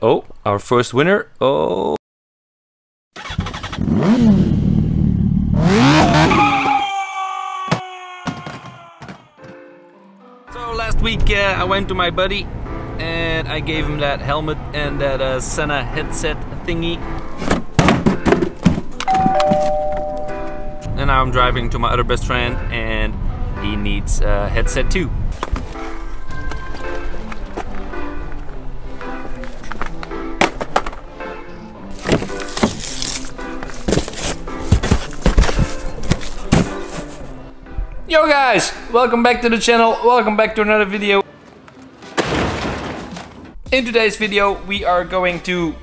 Oh, our first winner. Oh. So last week uh, I went to my buddy and I gave him that helmet and that uh, Sena headset thingy. And now I'm driving to my other best friend and he needs a headset too. Yo guys, welcome back to the channel, welcome back to another video. In today's video we are going to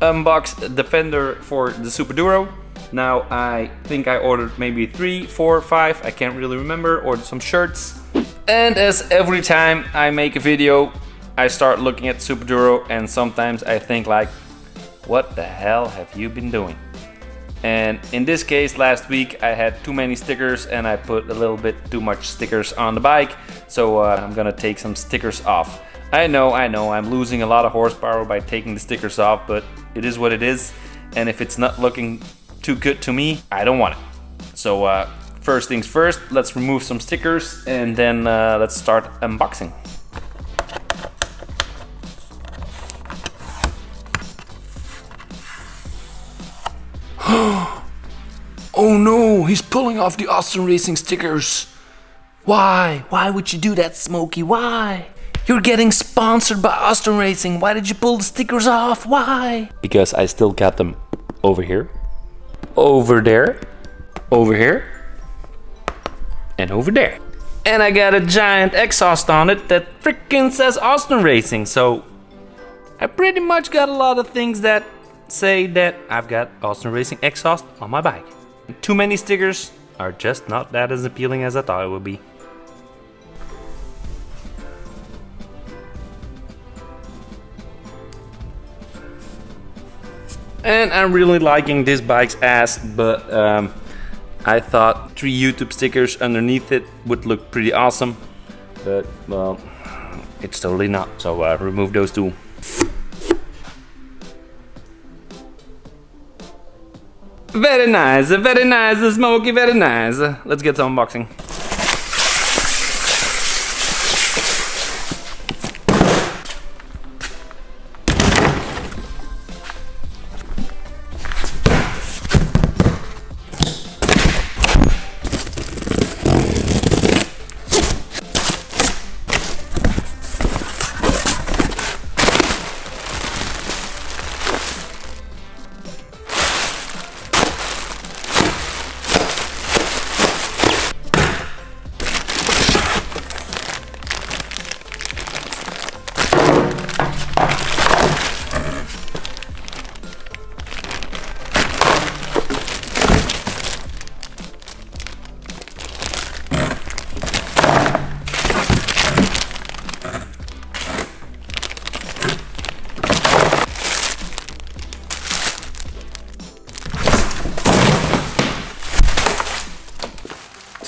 unbox Defender for the Super Duro. Now I think I ordered maybe three, four, five, I can't really remember, ordered some shirts. And as every time I make a video, I start looking at Super Duro and sometimes I think like, what the hell have you been doing? And in this case, last week I had too many stickers and I put a little bit too much stickers on the bike. So uh, I'm gonna take some stickers off. I know, I know, I'm losing a lot of horsepower by taking the stickers off, but it is what it is. And if it's not looking too good to me, I don't want it. So uh, first things first, let's remove some stickers and then uh, let's start unboxing. Oh no, he's pulling off the Austin Racing stickers. Why? Why would you do that, Smokey? Why? You're getting sponsored by Austin Racing. Why did you pull the stickers off? Why? Because I still got them over here, over there, over here, and over there. And I got a giant exhaust on it that freaking says Austin Racing, so I pretty much got a lot of things that say that I've got Austin Racing exhaust on my bike. Too many stickers are just not that as appealing as I thought it would be. And I'm really liking this bike's ass, but um, I thought three YouTube stickers underneath it would look pretty awesome. But, well, it's totally not. So uh, remove those two. Very nice, very nice, Smokey, very nice. Let's get some unboxing.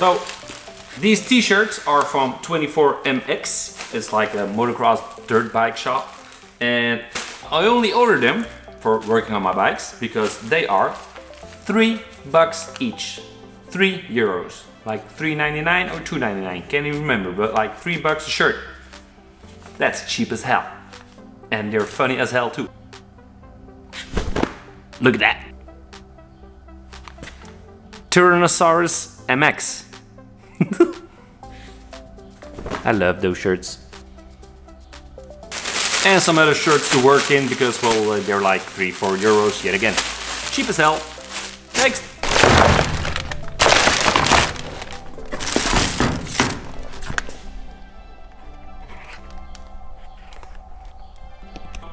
So these t-shirts are from 24MX. It's like a motocross dirt bike shop. And I only ordered them for working on my bikes because they are three bucks each. Three euros. Like 3.99 or 2.99. Can't even remember, but like three bucks a shirt. That's cheap as hell. And they're funny as hell too. Look at that. Tyrannosaurus MX. I love those shirts. And some other shirts to work in because, well, uh, they're like 3 4 euros yet again. Cheap as hell. Next.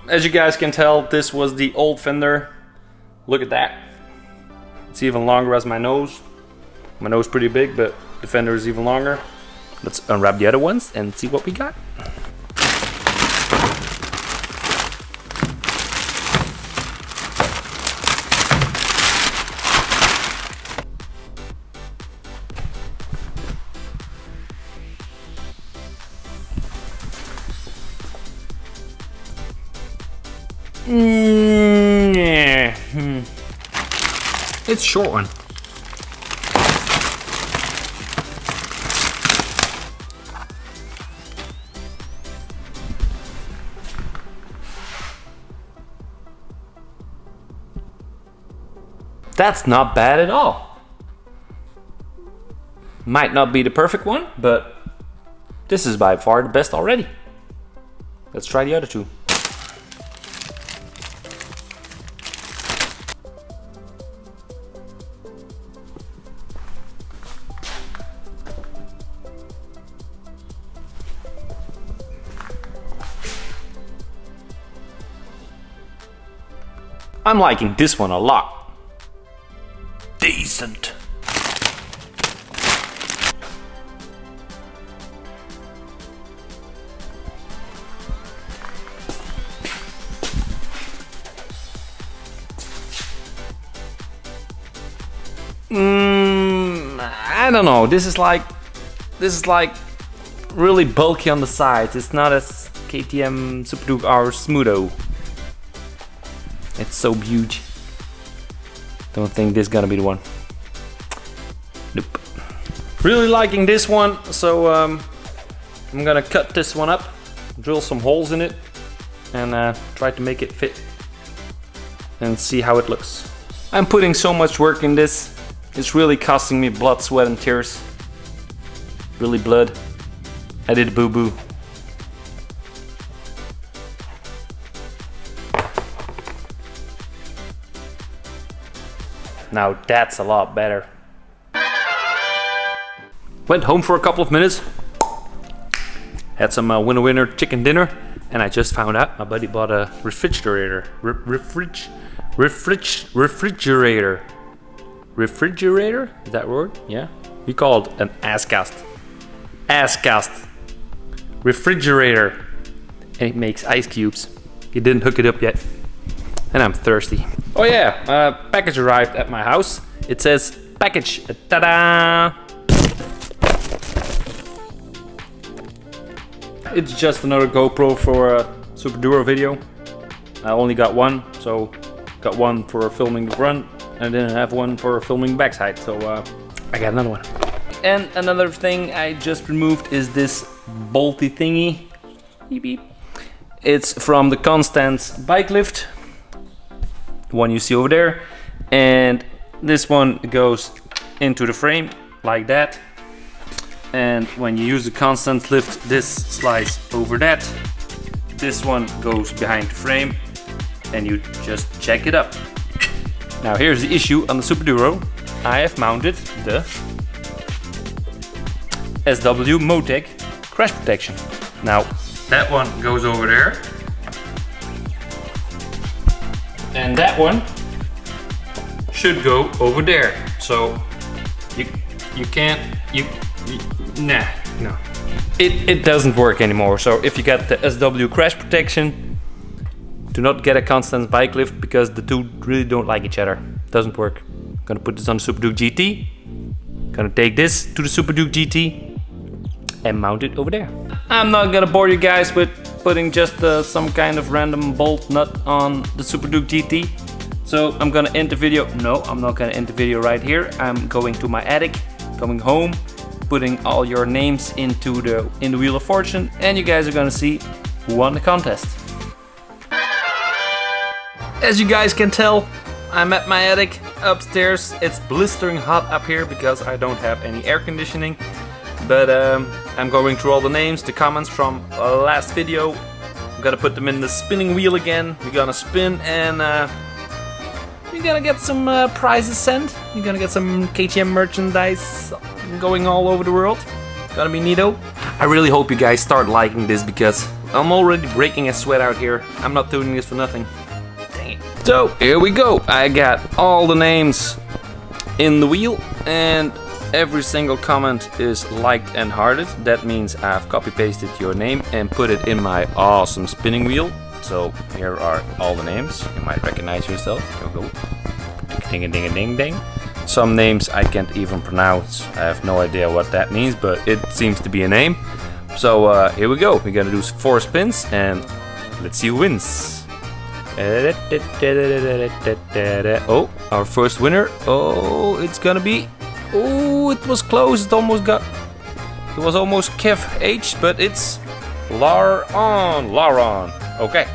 As you guys can tell, this was the old fender. Look at that. It's even longer as my nose. My nose pretty big, but Defender is even longer. Let's unwrap the other ones and see what we got. Mm, yeah. Hmm. It's short one. That's not bad at all. Might not be the perfect one, but this is by far the best already. Let's try the other two. I'm liking this one a lot. Decent. Mm, I don't know. This is like, this is like really bulky on the sides. It's not as KTM Super Duke R Smootho. It's so huge. Don't think this is gonna be the one. Nope. Really liking this one, so um, I'm gonna cut this one up, drill some holes in it, and uh, try to make it fit and see how it looks. I'm putting so much work in this. It's really costing me blood, sweat, and tears. Really blood. I did boo boo Now that's a lot better. Went home for a couple of minutes. Had some uh, winner winner chicken dinner. And I just found out my buddy bought a refrigerator. Re refrig refrig refrigerator. Refrigerator? Is that word? Yeah. He called an Ascast. Ascast. Refrigerator. And it makes ice cubes. He didn't hook it up yet. And I'm thirsty. Oh yeah, uh, package arrived at my house. It says package. Ta-da! It's just another GoPro for a Super Duro video. I only got one, so got one for filming the front and didn't have one for filming backside, so uh, I got another one. And another thing I just removed is this bolty thingy. It's from the ConStands bike lift, one you see over there, and this one goes into the frame like that. And when you use the ConStands lift, this slides over that. This one goes behind the frame, and you just check it up. Now here's the issue on the Super Duro. I have mounted the SW-Motech crash protection. Now that one goes over there. And that one should go over there. So you you can't you, you nah no. It it doesn't work anymore. So if you got the SW crash protection, do not get a ConStands bike lift because the two really don't like each other. Doesn't work. Gonna put this on the Super Duke GT. Gonna take this to the Super Duke GT and mount it over there. I'm not gonna bore you guys with putting just uh, some kind of random bolt nut on the Super Duke GT. So I'm gonna end the video. No, I'm not gonna end the video right here. I'm going to my attic, coming home, putting all your names into the in the Wheel of Fortune, and you guys are gonna see who won the contest. As you guys can tell, I'm at my attic upstairs. It's blistering hot up here because I don't have any air conditioning. But um, I'm going through all the names, the comments from last video. I'm gonna put them in the spinning wheel again. We're gonna spin and uh, we're gonna get some uh, prizes sent. You're gonna get some KTM merchandise going all over the world. Gonna be neato. I really hope you guys start liking this because I'm already breaking a sweat out here. I'm not doing this for nothing. Dang it. So here we go. I got all the names in the wheel and every single comment is liked and hearted. That means I've copy pasted your name and put it in my awesome spinning wheel. So here are all the names. You might recognize yourself. Here we go. Ding a ding a ding ding. Some names I can't even pronounce. I have no idea what that means, but it seems to be a name. So uh, here we go. We're gonna do four spins and let's see who wins. Oh, our first winner. Oh, it's gonna be. Oh, it was close. It almost got. It was almost Kev H, but it's Laron. Laron. Okay.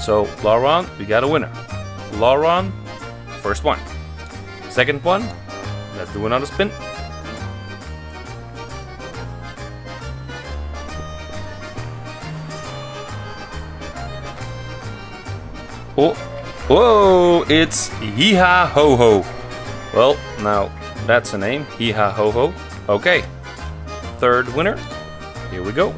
So, Laron, we got a winner. Laron, first one. Second one, let's do another spin. Oh, whoa, it's Yeehaw Ho Ho. Well, now that's a name, Yeehaw Ho Ho. Okay, third winner, here we go.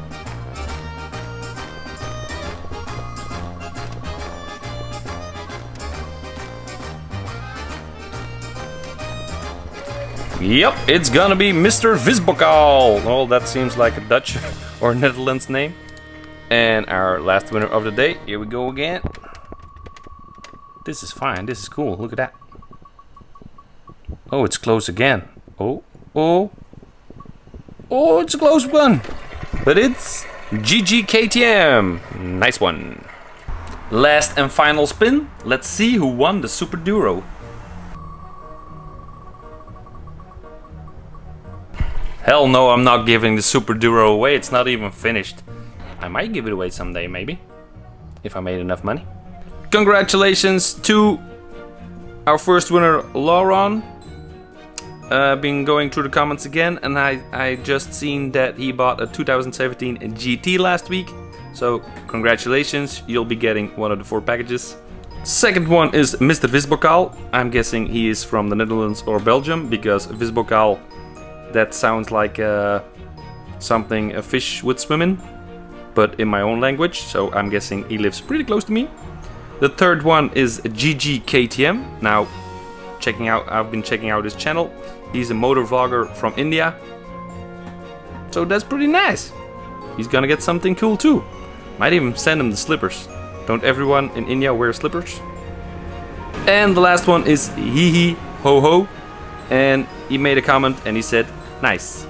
Yep, it's gonna be Mr. Visbokal. Well, that seems like a Dutch or Netherlands name. And our last winner of the day, here we go again. This is fine, this is cool, look at that. Oh, it's close again. Oh, oh. Oh, it's a close one. But it's GGKTM. Nice one. Last and final spin. Let's see who won the Super Duro. Hell no, I'm not giving the Super Duro away. It's not even finished. I might give it away someday, maybe. If I made enough money. Congratulations to our first winner, Lauron. Uh, been going through the comments again, and I, I just seen that he bought a 2017 GT last week. So, congratulations, you'll be getting one of the four packages. Second one is Mr. Visbokal. I'm guessing he is from the Netherlands or Belgium, because Visbokal that sounds like uh, something a fish would swim in, but in my own language, so I'm guessing he lives pretty close to me. The third one is GGKTM. Now, checking out, I've been checking out his channel. He's a motor vlogger from India. So that's pretty nice. He's gonna get something cool too. Might even send him the slippers. Don't everyone in India wear slippers? And the last one is Hee Hee Ho Ho. And he made a comment and he said, nice.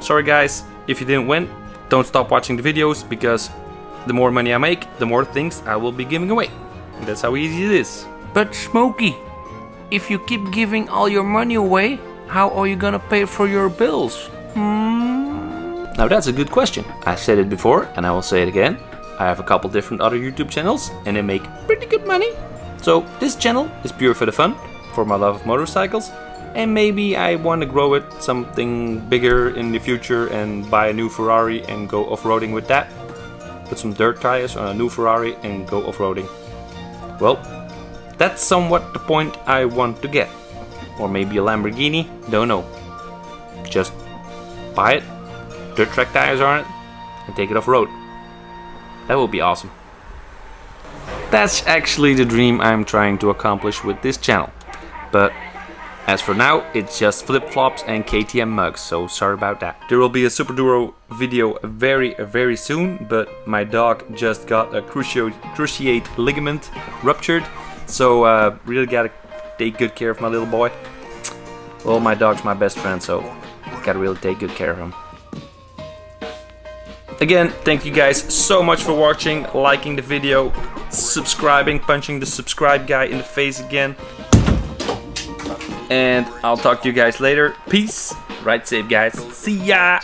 Sorry guys, if you didn't win, don't stop watching the videos because the more money I make, the more things I will be giving away. And that's how easy it is. But Smokey, if you keep giving all your money away, how are you gonna pay for your bills? Hmm? Now that's a good question. I said it before and I will say it again. I have a couple different other YouTube channels and they make pretty good money. So this channel is pure for the fun, for my love of motorcycles, and maybe I want to grow it something bigger in the future and buy a new Ferrari and go off-roading with that. Put some dirt tires on a new Ferrari and go off-roading. Well, that's somewhat the point I want to get. Or maybe a Lamborghini, don't know. Just buy it, dirt track tires on it, and take it off-road. That would be awesome. That's actually the dream I'm trying to accomplish with this channel. But as for now, it's just flip-flops and KTM mugs, so sorry about that. There will be a Super Duro video very, very soon, but my dog just got a cruciate ligament ruptured, so uh, really gotta take good care of my little boy. Well, my dog's my best friend, so gotta really take good care of him. Again, thank you guys so much for watching, liking the video, subscribing, punching the subscribe guy in the face again. And I'll talk to you guys later. Peace. Ride safe, guys. See ya.